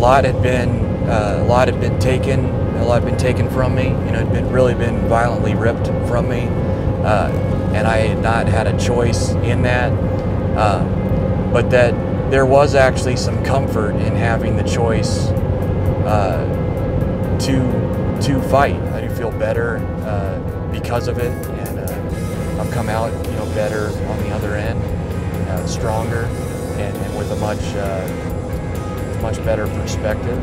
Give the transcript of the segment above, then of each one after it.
lot had been uh, a lot had been taken, a lot had been taken from me. You know, had been really been violently ripped from me, uh, and I had not had a choice in that. Uh, but that there was actually some comfort in having the choice uh, to to fight. I do feel better uh, because of it, and uh, I've come out you know better on the other end, stronger, and, and with a much much better perspective.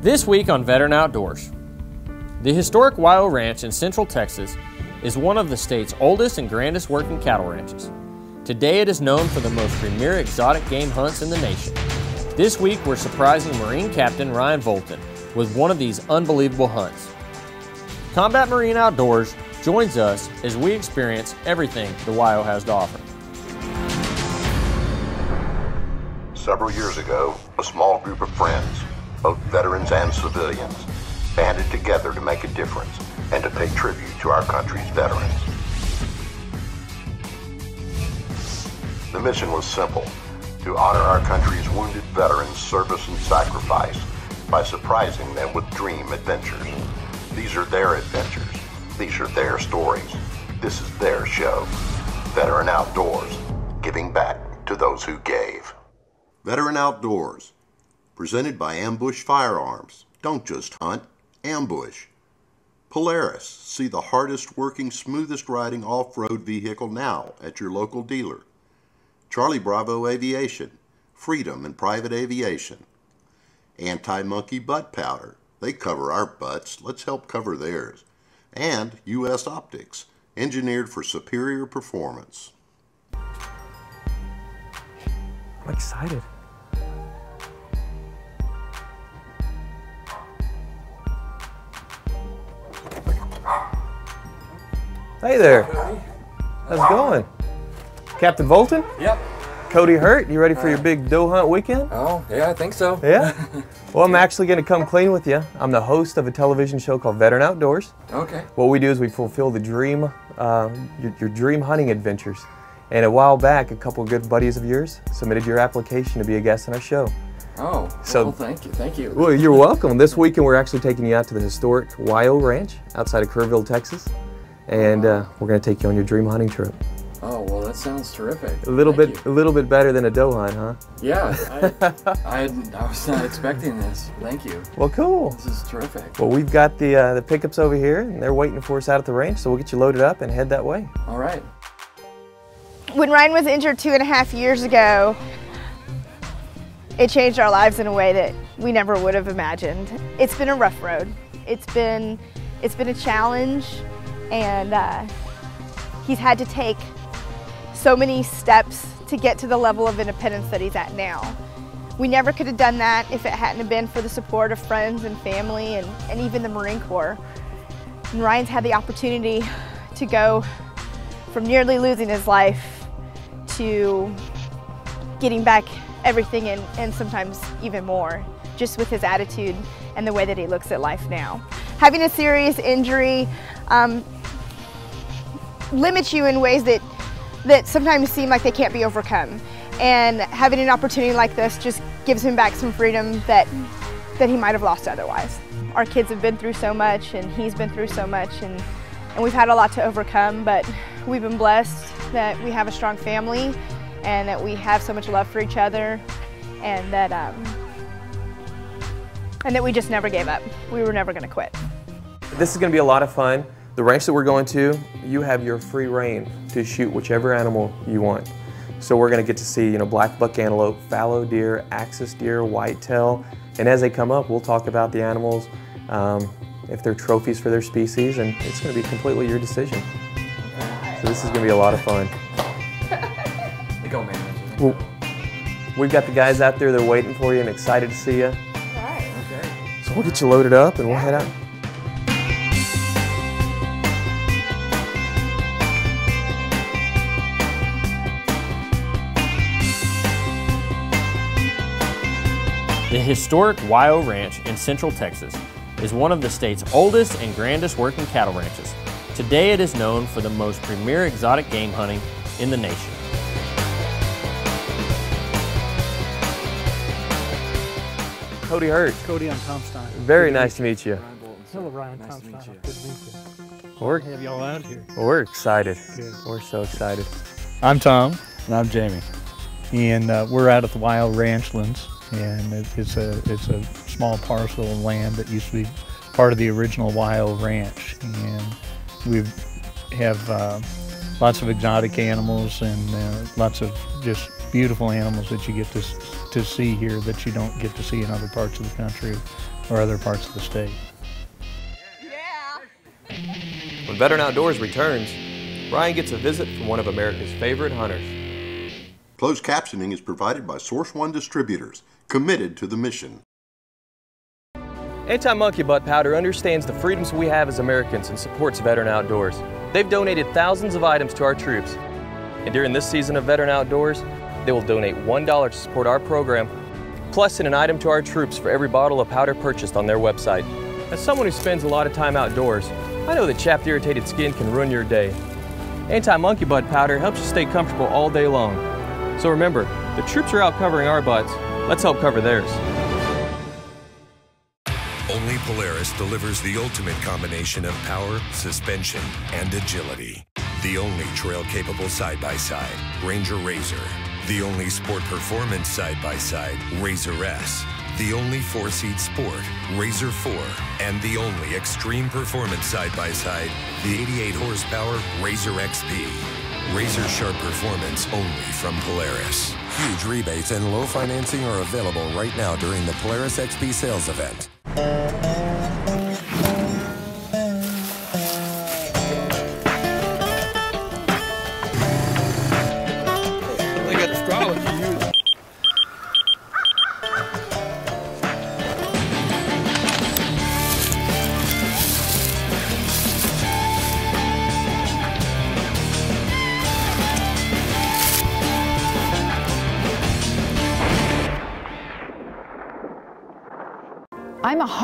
This week on Veteran Outdoors. The historic YO Ranch in Central Texas is one of the state's oldest and grandest working cattle ranches. Today it is known for the most premier exotic game hunts in the nation. This week we're surprising Marine Captain Ryan Voltin with one of these unbelievable hunts. Combat Marine Outdoors joins us as we experience everything the YO has to offer. Several years ago, a small group of friends, both veterans and civilians, banded together to make a difference and to pay tribute to our country's veterans. The mission was simple to honor our country's wounded veterans' service and sacrifice by surprising them with dream adventures. These are their adventures. These are their stories. This is their show. Veteran Outdoors, giving back to those who gave. Veteran Outdoors, presented by Ambush Firearms. Don't just hunt, ambush. Polaris, see the hardest working, smoothest riding off road vehicle now at your local dealer. Charlie Bravo Aviation, freedom in private aviation. Anti monkey butt powder, they cover our butts, let's help cover theirs. And US Optics, engineered for superior performance. I'm excited. Hey there. How's it going? Captain Voltin? Yep. Cody Hirt, you ready for your big doe hunt weekend? Oh, yeah, I think so. Yeah? Well, I'm actually going to come clean with you. I'm the host of a television show called Veteran Outdoors. Okay. What we do is we fulfill the dream, uh, your, your dream hunting adventures. And a while back, a couple of good buddies of yours submitted your application to be a guest on our show. Oh, So- well, thank you, thank you. Well, you're welcome. This weekend, we're actually taking you out to the historic YO Ranch outside of Kerrville, Texas. And uh, we're going to take you on your dream hunting trip. Well, that sounds terrific. A little Thank bit, you. a little bit better than a doe hunt, huh? Yeah, I, I, I was not expecting this. Thank you. Well, cool. This is terrific. Well, we've got the uh, the pickups over here, and they're waiting for us out at the range. So we'll get you loaded up and head that way. All right. When Ryan was injured two and a half years ago, it changed our lives in a way that we never would have imagined. It's been a rough road. It's been, it's been a challenge, and uh, he's had to take so many steps to get to the level of independence that he's at now. We never could have done that if it hadn't been for the support of friends and family and, and even the Marine Corps. And Ryan's had the opportunity to go from nearly losing his life to getting back everything and, and sometimes even more, just with his attitude and the way that he looks at life now. Having a serious injury um, limits you in ways that, that sometimes seem like they can't be overcome. And having an opportunity like this just gives him back some freedom that, that he might have lost otherwise. Our kids have been through so much and he's been through so much and, and we've had a lot to overcome, but we've been blessed that we have a strong family and that we have so much love for each other and that, um, and that we just never gave up. We were never gonna quit. This is going to be a lot of fun. The ranch that we're going to, you have your free reign to shoot whichever animal you want. So we're going to get to see, you know, black buck antelope, fallow deer, axis deer, whitetail, and as they come up, we'll talk about the animals, um, if they're trophies for their species, and it's going to be completely your decision. So this is going to be a lot of fun. Go, man. Well, we've got the guys out there, they're waiting for you and excited to see you. Okay. So we'll get you loaded up and we'll head out. The historic YO Ranch in Central Texas is one of the state's oldest and grandest working cattle ranches. Today it is known for the most premier exotic game hunting in the nation. Cody Hirt. Cody, I'm Tom Stein. Very nice to meet you. Hello, Ryan. Nice Tom to meet Stein. you. Good to meet you. We're, Have y'all out here? we're excited. Good. We're so excited. I'm Tom. And I'm Jamie. And uh, we're out at the Wild Ranchlands, and it, it's a it's a small parcel of land that used to be part of the original YO Ranch, and we have uh, lots of exotic animals and uh, lots of just beautiful animals that you get to to see here that you don't get to see in other parts of the country or other parts of the state. When Veteran Outdoors returns, Ryan gets a visit from one of America's favorite hunters. Closed captioning is provided by Source One Distributors, committed to the mission. Anti-Monkey Butt Powder understands the freedoms we have as Americans and supports Veteran Outdoors. They've donated thousands of items to our troops. And during this season of Veteran Outdoors, they will donate $1 to support our program, plus an item to our troops for every bottle of powder purchased on their website. As someone who spends a lot of time outdoors, I know that chapped, irritated skin can ruin your day. Anti-Monkey Butt Powder helps you stay comfortable all day long. So remember, the troops are out covering our butts. Let's help cover theirs. Only Polaris delivers the ultimate combination of power, suspension, and agility. The only trail capable side by side, Ranger Razor. The only sport performance side by side, Razor S. The only four seat sport, Razor 4. And the only extreme performance side by side, the 88 horsepower Razor XP. Razor sharp performance only from Polaris. Huge rebates and low financing are available right now during the Polaris XP sales event.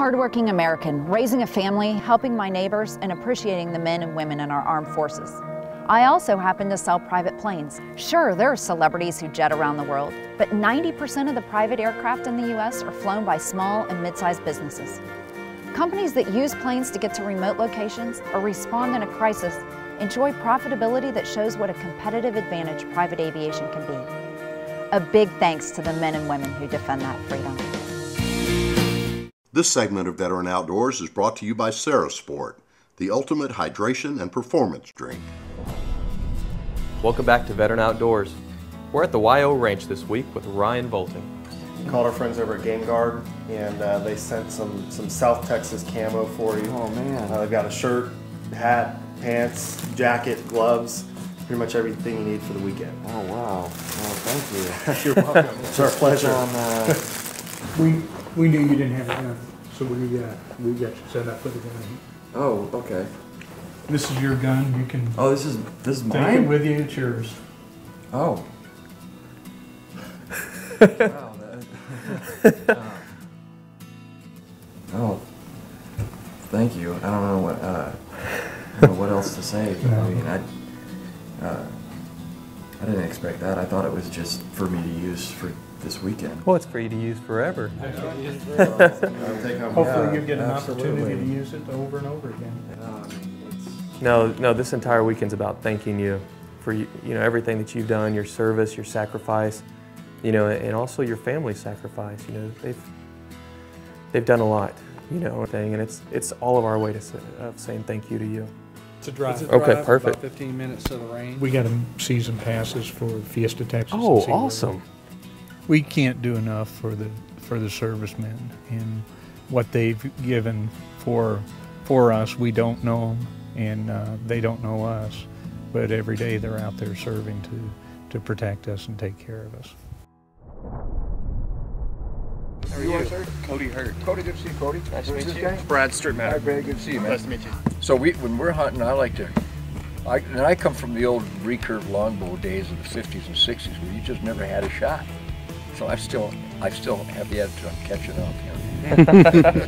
Hardworking American, raising a family, helping my neighbors, and appreciating the men and women in our armed forces. I also happen to sell private planes. Sure, there are celebrities who jet around the world, but 90% of the private aircraft in the U.S. are flown by small and mid sized businesses. Companies that use planes to get to remote locations or respond in a crisis enjoy profitability that shows what a competitive advantage private aviation can be. A big thanks to the men and women who defend that freedom. This segment of Veteran Outdoors is brought to you by Sport, the ultimate hydration and performance drink. Welcome back to Veteran Outdoors. We're at the YO Ranch this week with Ryan Voltin. We called our friends over at Game Guard, and uh, they sent some some South Texas camo for you. Oh, man. Uh, they've got a shirt, hat, pants, jacket, gloves, pretty much everything you need for the weekend. Oh wow. Well, thank you. You're welcome. it's our pleasure. On, uh, We we knew you didn't have a gun, so we uh, we got you set up with a gun. oh, okay. This is your gun. You can Oh, this is this is take it mine. with you. It's yours. Oh. wow. Uh, oh. Thank you. I don't know what uh, I don't know what else to say. I mean, I uh, I didn't expect that. I thought it was just for me to use for this weekend. Well, it's free to use forever. Hopefully, you get an opportunity to use it over and over again. I mean, it's, No, no, this entire weekend's about thanking you for you you know everything that you've done, your service, your sacrifice, you know, and also your family's sacrifice. You know, they've they've done a lot, you know, thing, and it's it's all of our way to say, of saying thank you to you. It's a drive. Okay, perfect. 15 minutes to the range. We got a season passes for Fiesta Texas. Oh, SeaWorld. awesome! We can't do enough for the for the servicemen and what they've given for for us. We don't know them, and uh, they don't know us. But every day they're out there serving to to protect us and take care of us. How are you, sir? Cody Hirt. Cody, good to see you, Cody. Nice to meet you. Brad Sturtmatter. Hi, Brad. Good to see you, man. Nice to meet you. So we, when we're hunting, I like to, I, and I come from the old recurve longbow days of the 50s and 60s where you just never had a shot. So I still, I still have the attitude I'm catching up. You know?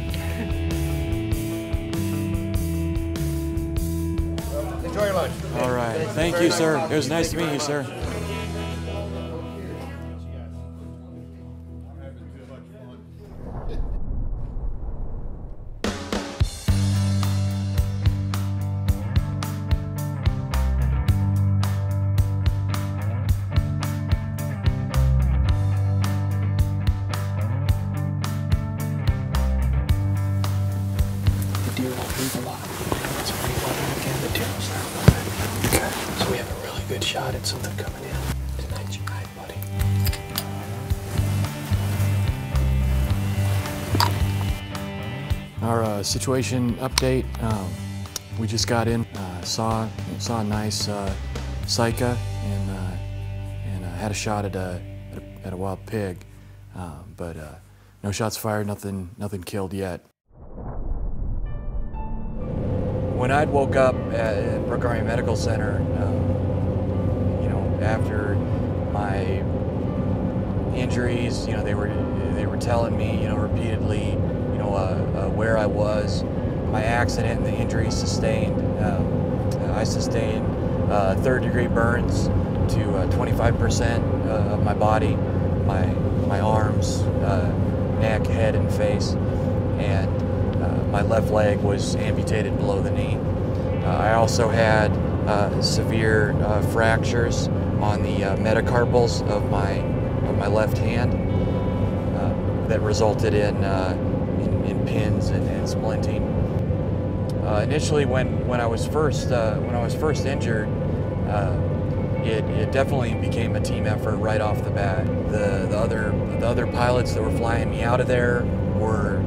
Enjoy your lunch. All right. Thank you, sir. It was nice to meet you, sir. Situation update. Um, we just got in, uh, saw saw a nice uh, and uh, and uh, had a shot at a at a, wild pig, um, but uh, no shots fired, nothing nothing killed yet. When I'd woke up at Brooke Army Medical Center, um, you know, after my injuries, you know, they were they were telling me, you know, repeatedly, uh, uh, where I was, my accident and the injuries sustained. Um, I sustained uh, third degree burns to 25% of my body, my my arms, uh, neck, head, and face, and uh, my left leg was amputated below the knee. Uh, I also had uh, severe uh, fractures on the uh, metacarpals of my of my left hand uh, that resulted in, uh, pins and, and splinting. Uh, initially, when when I was first uh, when I was first injured, uh, it, it definitely became a team effort right off the bat. The the other the other pilots that were flying me out of there were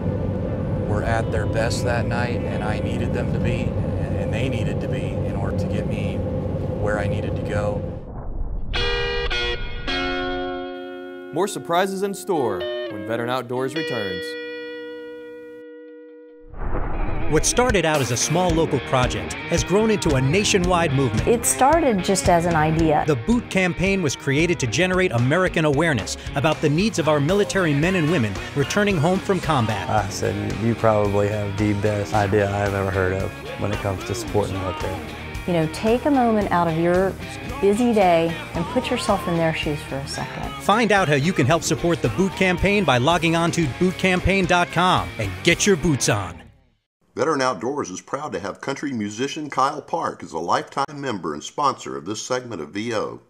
were at their best that night, and I needed them to be, and, and they needed to be in order to get me where I needed to go. More surprises in store when Veteran Outdoors returns. What started out as a small local project has grown into a nationwide movement. It started just as an idea. The Boot Campaign was created to generate American awareness about the needs of our military men and women returning home from combat. I said, you probably have the best idea I've ever heard of when it comes to supporting the military. You know, take a moment out of your busy day and put yourself in their shoes for a second. Find out how you can help support the Boot Campaign by logging on to bootcampaign.com and get your boots on. Veteran Outdoors is proud to have country musician Kyle Park as a lifetime member and sponsor of this segment of VO.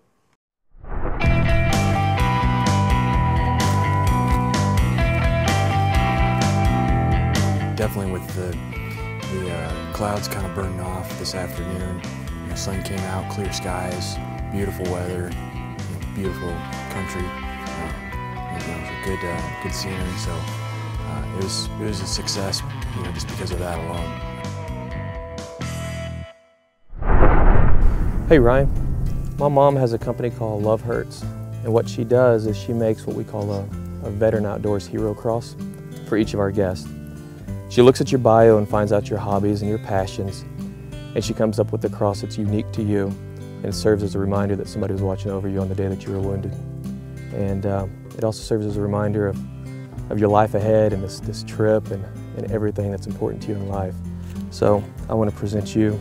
Definitely with the the uh, clouds kind of burning off this afternoon. Sun came out, clear skies, beautiful weather, beautiful country. Uh, was a good uh, good scenery. So uh, it was it was a success, you know, just because of that alone. Hey Ryan, my mom has a company called Love Hurts, and what she does is she makes what we call a, a Veteran Outdoors Hero Cross for each of our guests. She looks at your bio and finds out your hobbies and your passions, and she comes up with a cross that's unique to you, and serves as a reminder that somebody was watching over you on the day that you were wounded. And um, it also serves as a reminder of, of your life ahead and this, this trip and, and everything that's important to you in life. So I want to present you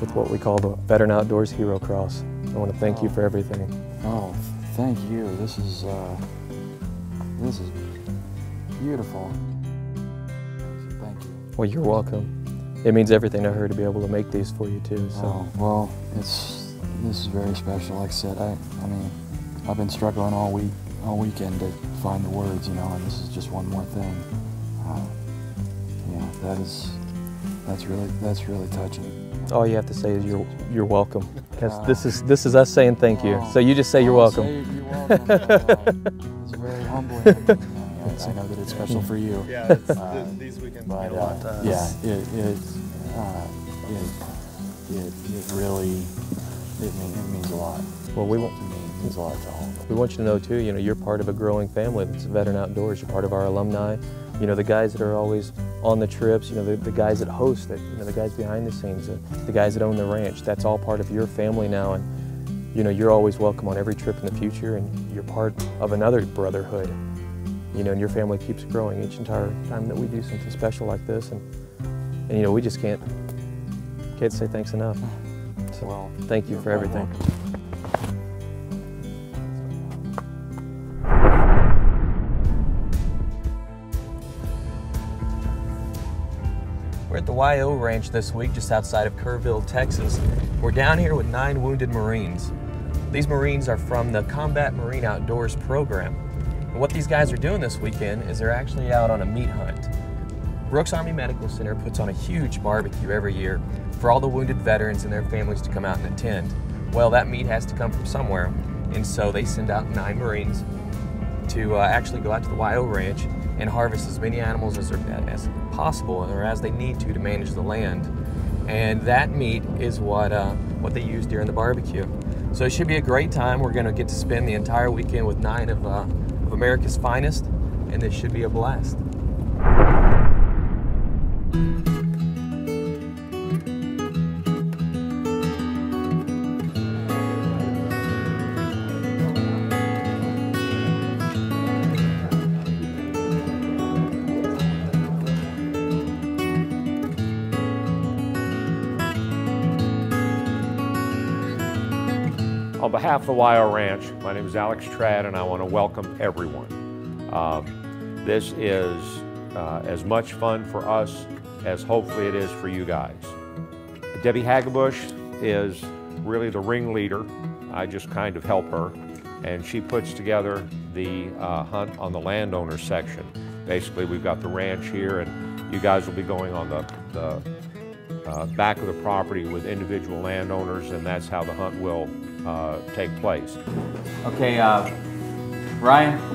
with what we call the Veteran Outdoors Hero Cross. I want to thank you for everything. Oh, thank you. This is uh, this is beautiful. Thank you. Well, you're welcome. It means everything to her to be able to make these for you too. So. Oh, well, it's this is very special. Like I said, I I mean, I've been struggling all week, all weekend to find the words, you know, and this is just one more thing. Uh, you know, that is that's really that's really touching. All you have to say is you're you're welcome. 'Cause this is this is us saying thank you. So you just say you're welcome. say you're welcome. Uh, it's very humbling. you know, I know that it's special for you. Yeah, it's- Uh, these weekends but, mean a lot to uh, us. Yeah, it it, uh, it it it really it, mean, it means a lot. Well, we want to me it means a lot to all. We want you to know too. You know, you're part of a growing family that's Veteran Outdoors. You're part of our alumni. You know, the guys that are always on the trips. You know, the, the guys that host it. You know, the guys behind the scenes. The, the guys that own the ranch. That's all part of your family now, and you know, you're always welcome on every trip in the future, and you're part of another brotherhood. You know, and your family keeps growing each entire time that we do something special like this, and and you know, we just can't can't say thanks enough. Well, thank you for everything. YO Ranch this week, just outside of Kerrville, Texas. We're down here with nine wounded Marines. These Marines are from the Combat Marine Outdoors program. And what these guys are doing this weekend is they're actually out on a meat hunt. Brooks Army Medical Center puts on a huge barbecue every year for all the wounded veterans and their families to come out and attend. Well, that meat has to come from somewhere, and so they send out nine Marines to uh, actually go out to the YO Ranch and harvest as many animals as, they as possible or as they need to to manage the land. And that meat is what, uh, what they use during the barbecue. So it should be a great time. We're going to get to spend the entire weekend with nine of, uh, of America's finest, and this should be a blast. Behalf of the YO Ranch, my name is Alex Trad and I want to welcome everyone. Um, this is uh, as much fun for us as hopefully it is for you guys. Debbie Hagabush is really the ringleader. I just kind of help her and she puts together the uh, hunt on the landowner section. Basically, we've got the ranch here and you guys will be going on the, the uh, back of the property with individual landowners and that's how the hunt will take place. Okay, uh, Ryan,